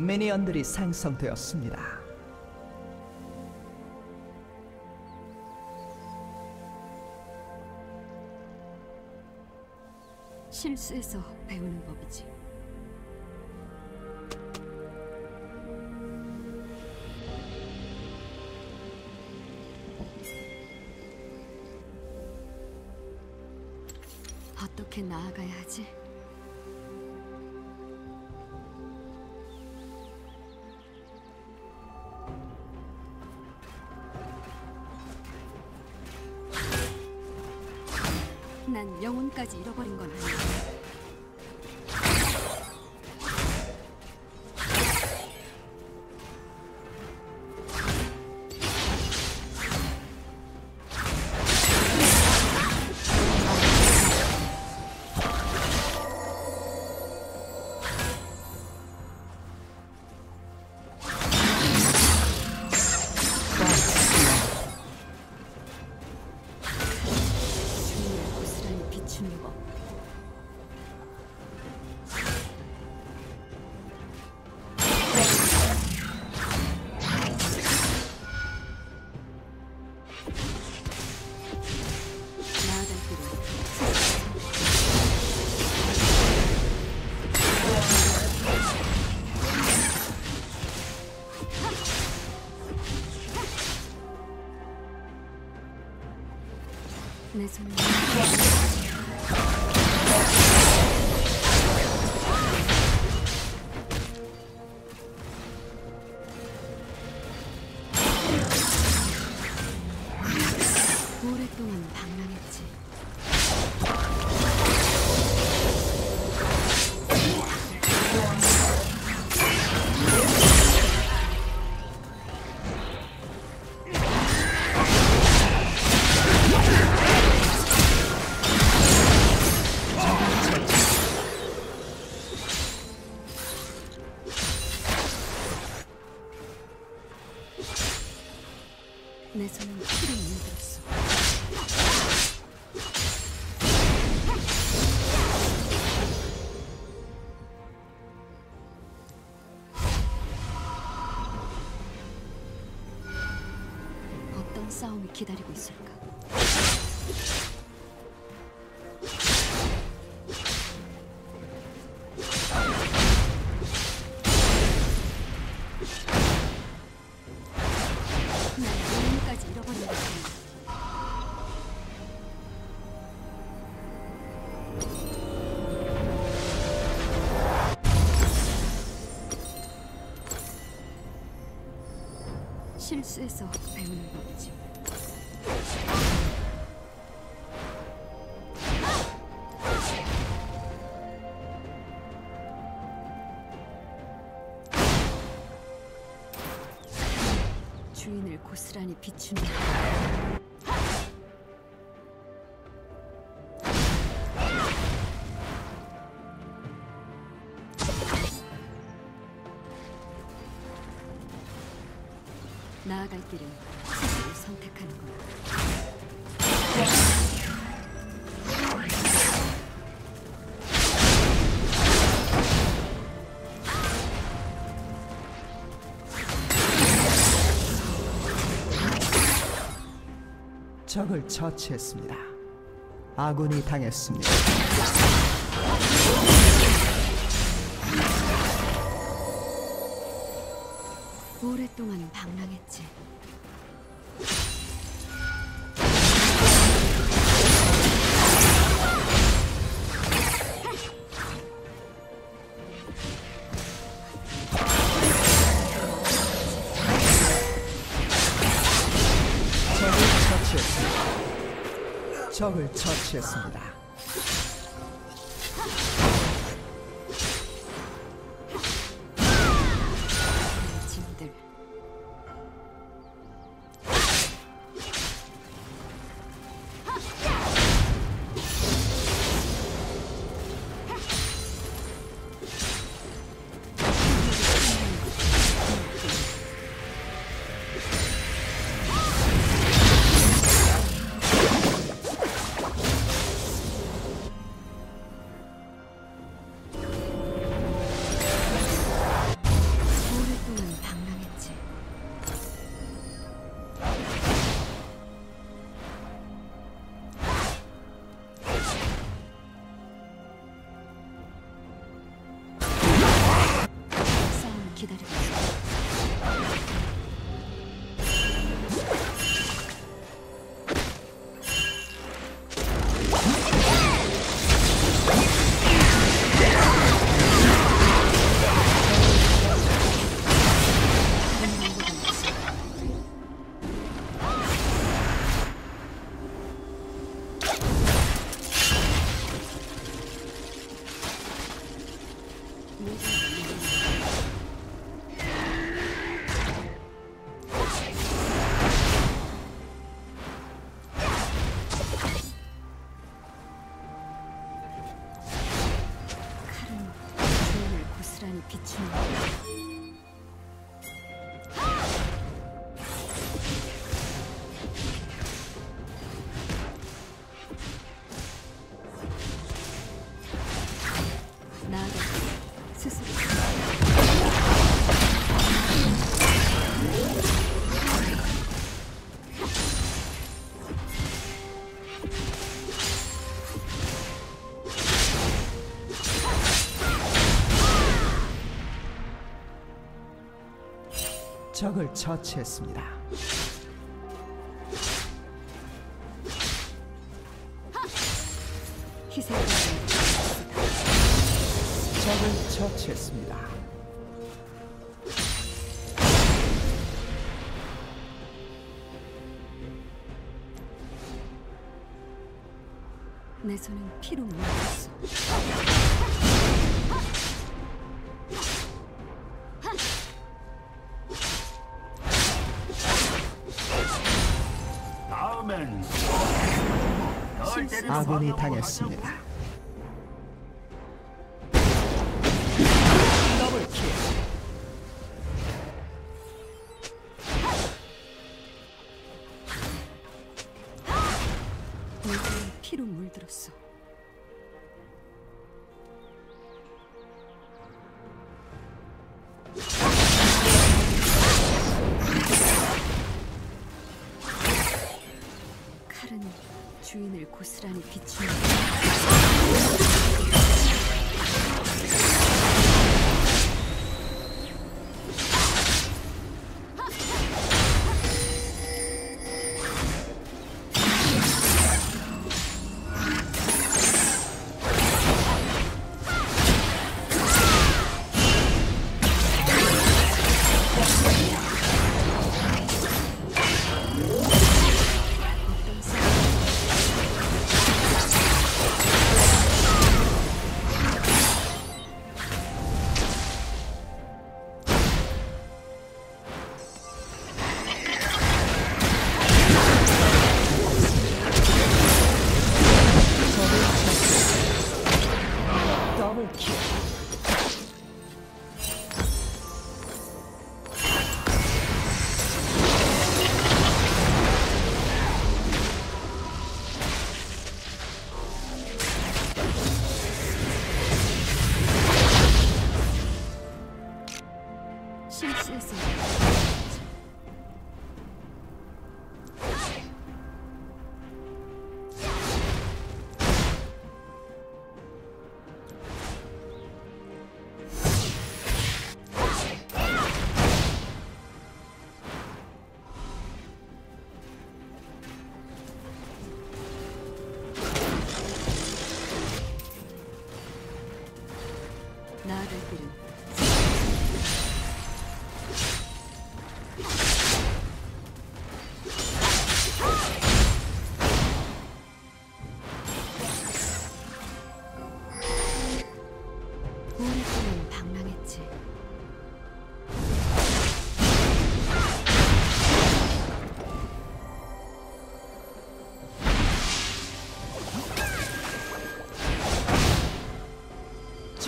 미니언들이 생성되었습니다. 실수해서 배우는 법이지. 어떻게 나아가야 하지? 난 영혼까지 잃어버린 건 아니야. 내 내 손은 피로 물들었어. 어떤 싸움이 기다리고 있을까? 실수해서 배우는 법이지. 주인을 고스란히 비추는 나아갈 길은 스스로 선택하는 거야. 적을 처치했습니다. 아군이 당했습니다. 오랫동안 방랑했지. 적을 처치했습니다. 적을 처치했습니다. 적을 처치했습니다. 내 손은 피로 물었어. 아군이 당했습니다. 피로 물들었어. 고스란히 비추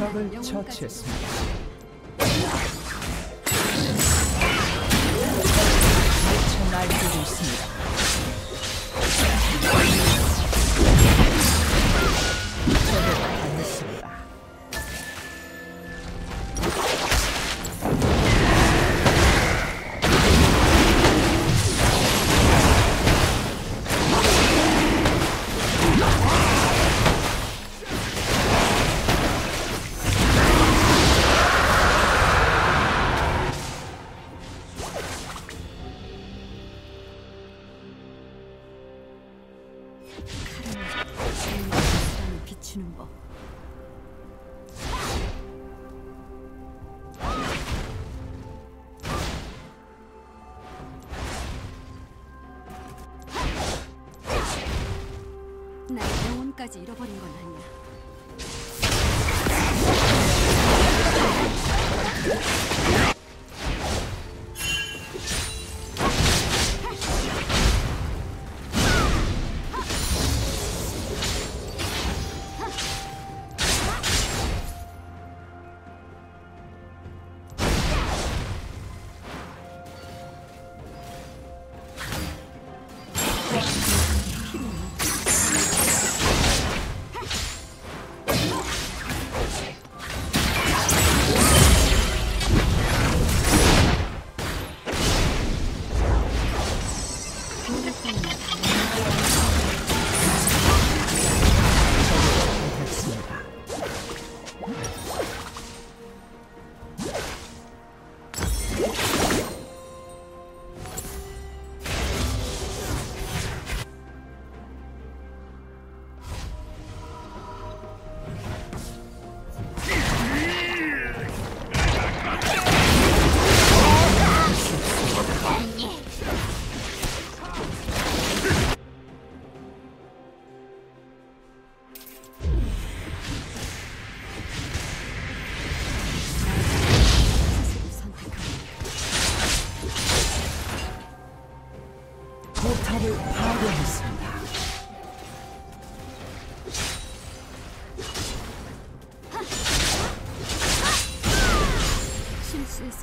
적을. 처치했습니다. 미쳐 날뛰고 있습니다. 날 영혼까지 잃어버린 건 아니야.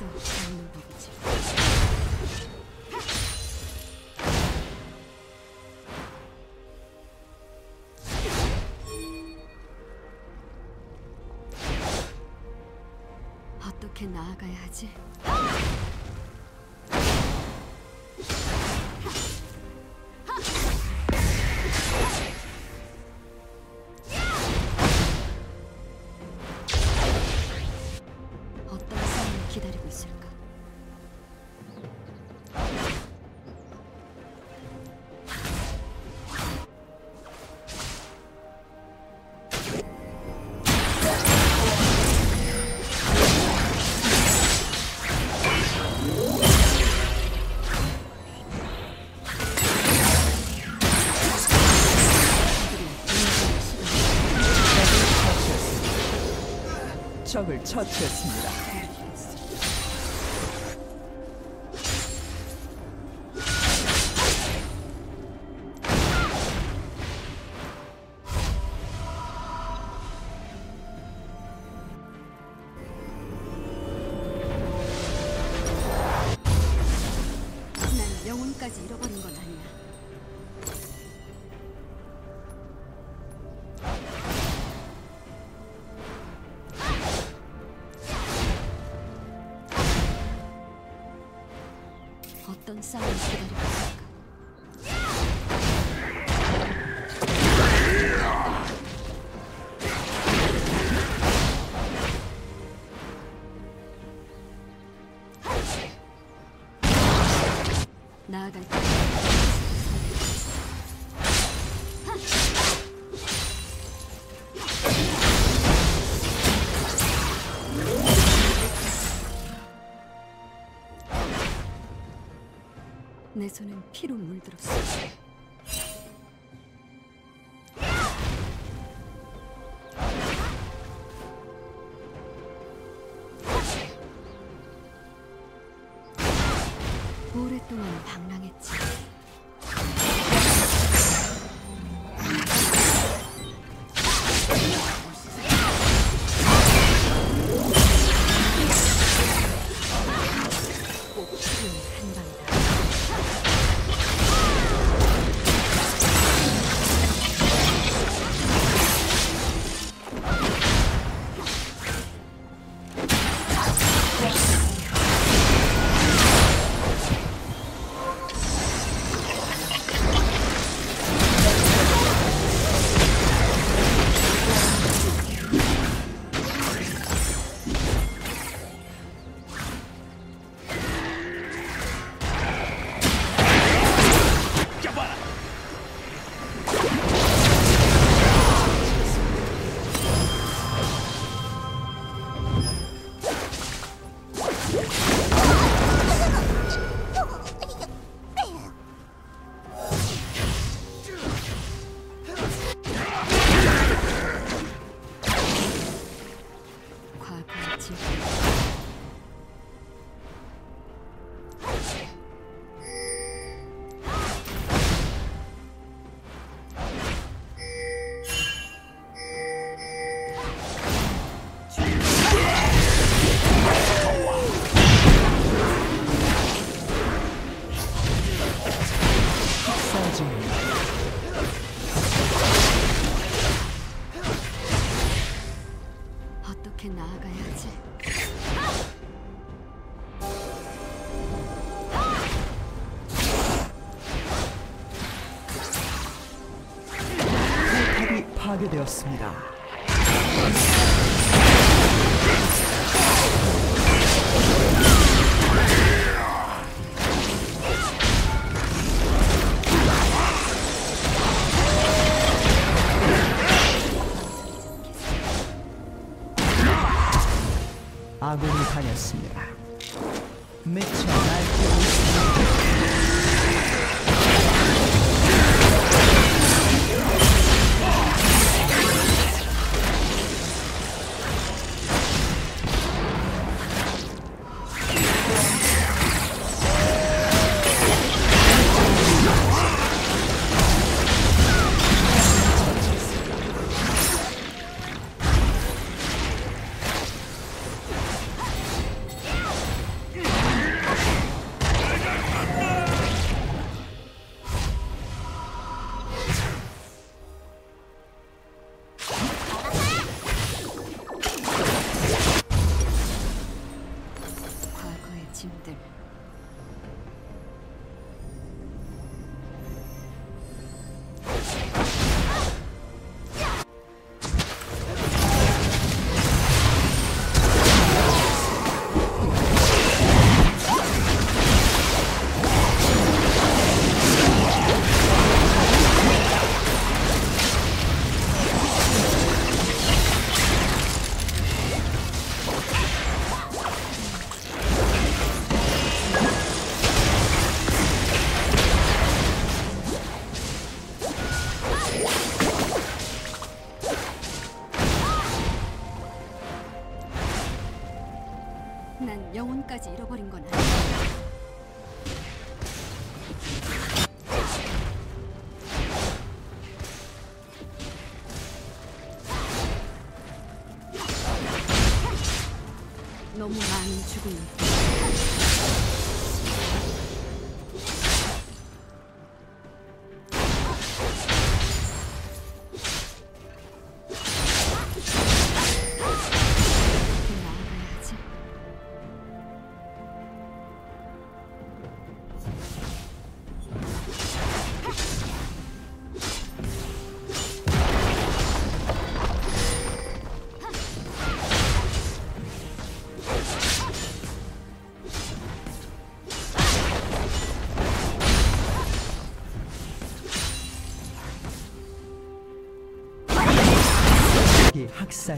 벌써 죽는 법이지. 어떻게 나아가야 하지? 적을 처치했습니다. 내 손은 피로 물들었어. 하게 되었습니다. 아군이 다녔습니다.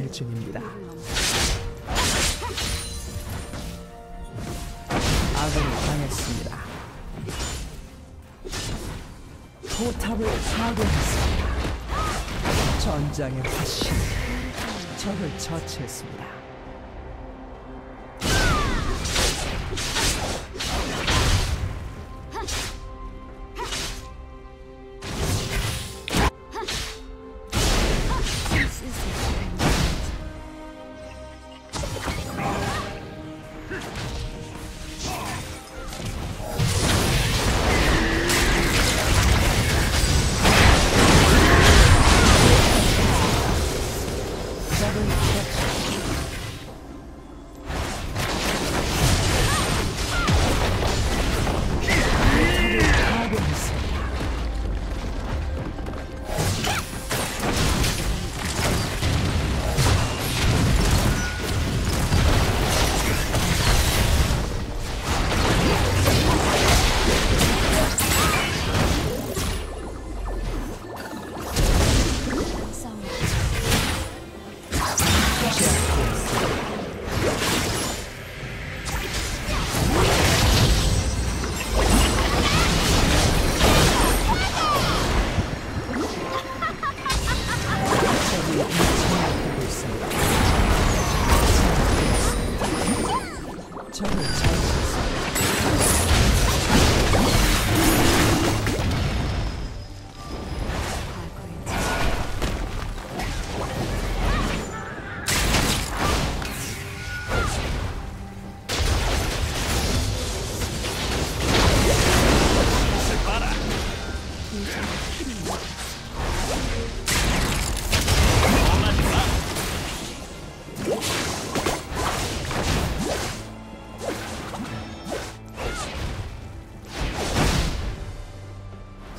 학살 중입니다. 아군이 당했습니다. 포탑을 파괴했습니다. 전장의 화신 적을 처치했습니다.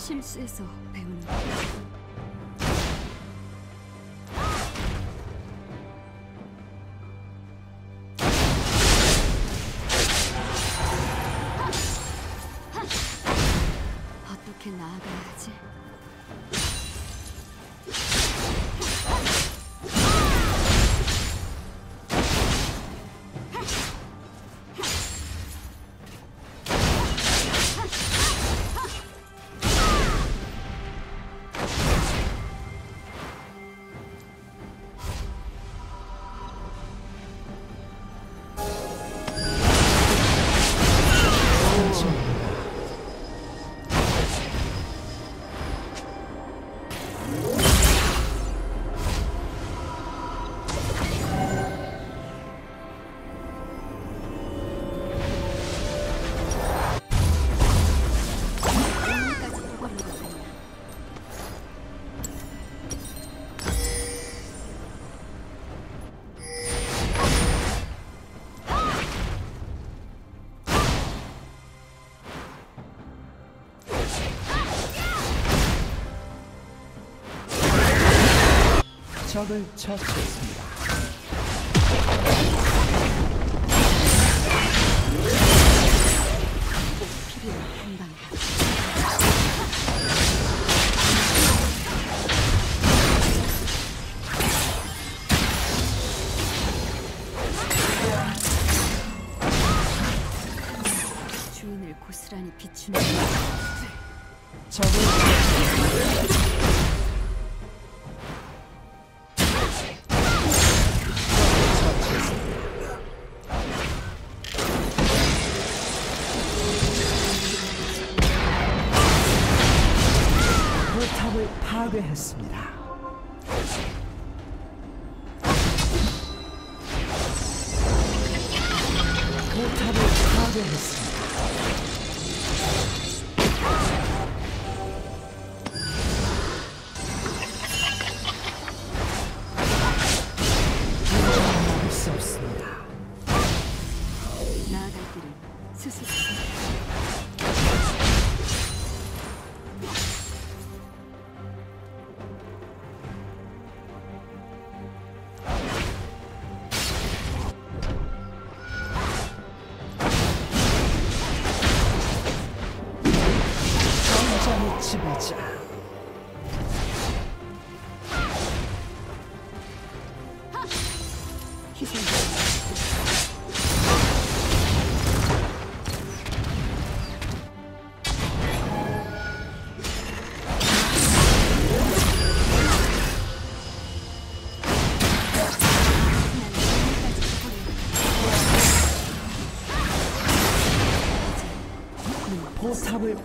실수에서 배우는 것. 어 적을 처치했습니다. 주인을 고스란히 비추는 적을 長いくる。進む 포탑